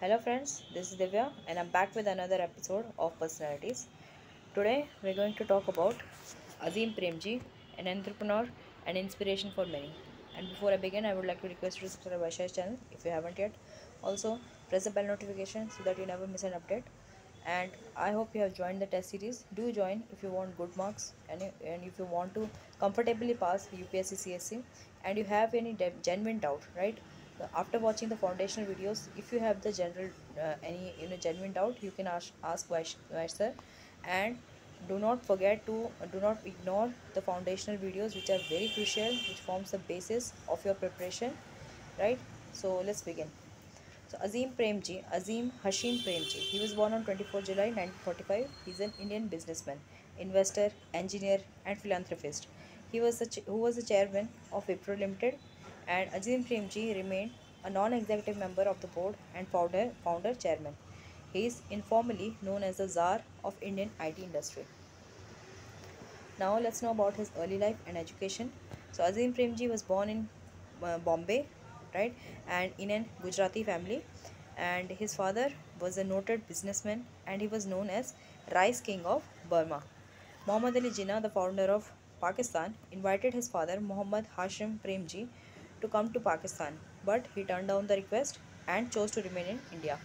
Hello friends, this is Divya and I'm back with another episode of Personalities. Today we're going to talk about Azim Premji, an entrepreneur and inspiration for many. And before I begin, I would like to request you to subscribe Vysh IAS channel if you haven't yet. Also, press the bell notification so that you never miss an update. And I hope you have joined the test series. Do join if you want good marks and, and if you want to comfortably pass UPSC CSC and you have any genuine doubt, right? After watching the foundational videos if you have the general uh, any you know genuine doubt you can ask ask Vysh sir. And do not forget to do not ignore the foundational videos which are very crucial which forms the basis of your preparation right? So let's begin. So Azim Premji Azim Hashim Premji he was born on 24 July 1945 he's an Indian businessman investor engineer and philanthropist. He was the who was the chairman of Wipro Limited and Azim Premji remained a non-executive member of the board and founder, founder chairman. He is informally known as the Tsar of Indian IT industry. Now let's know about his early life and education. So Azim Premji was born in uh, Bombay, right, and in an Gujarati family, and his father was a noted businessman, and he was known as Rice King of Burma. Muhammad Ali Jinnah, the founder of Pakistan, invited his father Muhammad Hashim Premji to come to Pakistan, but he turned down the request and chose to remain in India.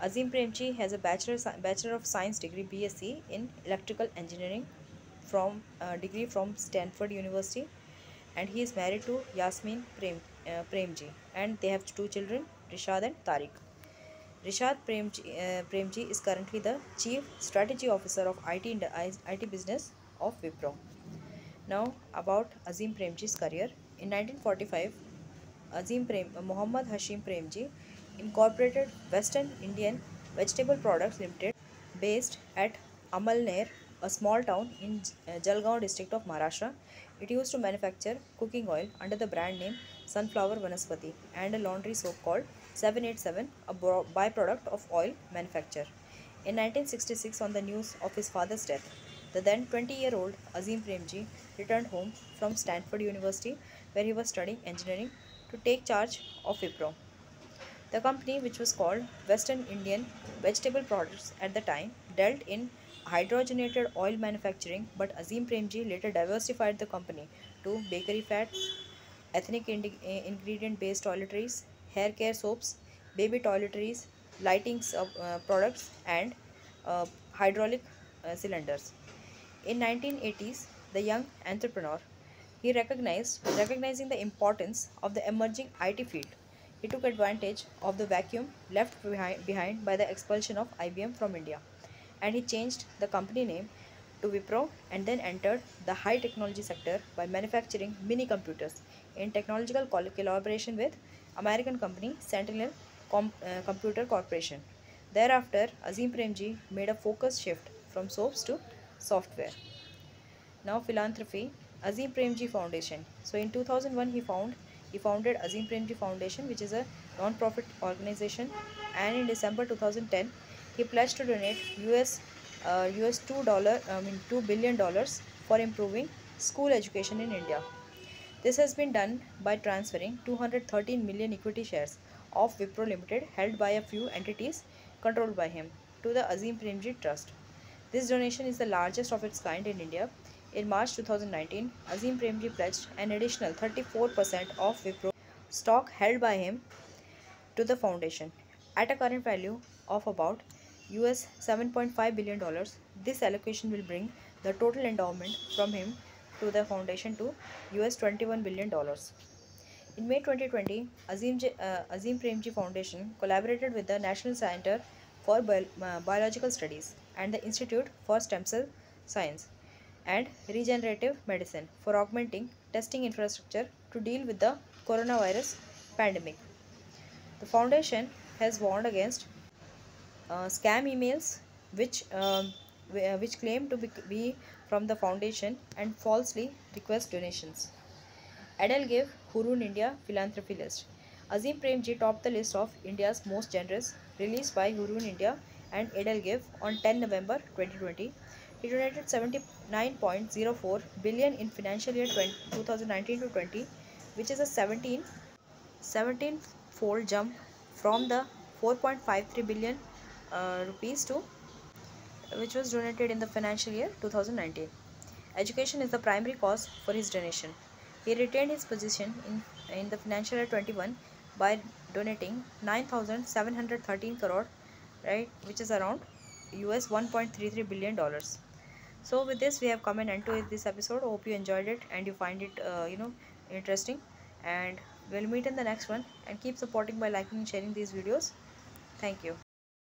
Azim Premji has a bachelor, bachelor of science degree BSc in electrical engineering from uh, degree from Stanford University and he is married to Yasmin Prem, uh, Premji and they have two children Rishad and Tariq. Rishad Premji, uh, Premji is currently the Chief Strategy Officer of IT, IT business of Wipro. Now about Azim Premji's career. In 1945, Azim Prem, uh, Muhammad Hashim Premji incorporated Western Indian Vegetable Products Limited based at Amalner, a small town in uh, Jalgaon district of Maharashtra. It used to manufacture cooking oil under the brand name Sunflower Vanaspati and a laundry soap called 787, a byproduct of oil manufacture. In 1966, on the news of his father's death, the then 20 year old Azim Premji returned home from Stanford University where he was studying engineering to take charge of Wipro. The company, which was called Western Indian Vegetable Products at the time, dealt in hydrogenated oil manufacturing, but Azim Premji later diversified the company to bakery fat, ethnic ingredient based toiletries, hair care soaps, baby toiletries, lighting uh, products, and uh, hydraulic uh, cylinders. In 1980s, the young entrepreneur he recognized recognizing the importance of the emerging IT field. He took advantage of the vacuum left behind, behind by the expulsion of IBM from India and he changed the company name to Wipro and then entered the high technology sector by manufacturing mini computers in technological collaboration with American company Sentinel Com uh, Computer Corporation. Thereafter, Azim Premji made a focus shift from soaps to software. Now philanthropy, Azim Premji Foundation. So in 2001 he found he founded Azim Premji Foundation which is a non-profit organization and in December 2010 he pledged to donate US uh, US 2 dollar I mean 2 billion dollars for improving school education in India. This has been done by transferring 213 million equity shares of Wipro Limited held by a few entities controlled by him to the Azim Premji Trust. This donation is the largest of its kind in India. In March 2019, Azim Premji pledged an additional 34% of Wipro stock held by him to the foundation at a current value of about US 7.5 billion dollars. This allocation will bring the total endowment from him to the foundation to US 21 billion dollars. In May 2020, Azim, uh, Azim Premji Foundation collaborated with the National Center for Bio uh, Biological Studies and the Institute for Stem Cell Science and Regenerative Medicine for augmenting testing infrastructure to deal with the coronavirus pandemic. The foundation has warned against uh, scam emails which um, which claim to be, from the foundation and falsely request donations. Edelgive Hurun India Philanthropy List. Azim Premji topped the list of India's most generous released by Hurun India and Edelgive on 10 November 2020. He donated 79.04 billion in financial year 2019 to 20, which is a 17 17 fold jump from the 4.53 billion uh, rupees to which was donated in the financial year 2019. Education is the primary cause for his donation. He retained his position in, in the financial year 21 by donating 9,713 crore, right, which is around US 1.33 billion dollars. So with this, we have come and end to this episode. Hope you enjoyed it and you find it, uh, you know, interesting. And we'll meet in the next one. And keep supporting by liking and sharing these videos. Thank you.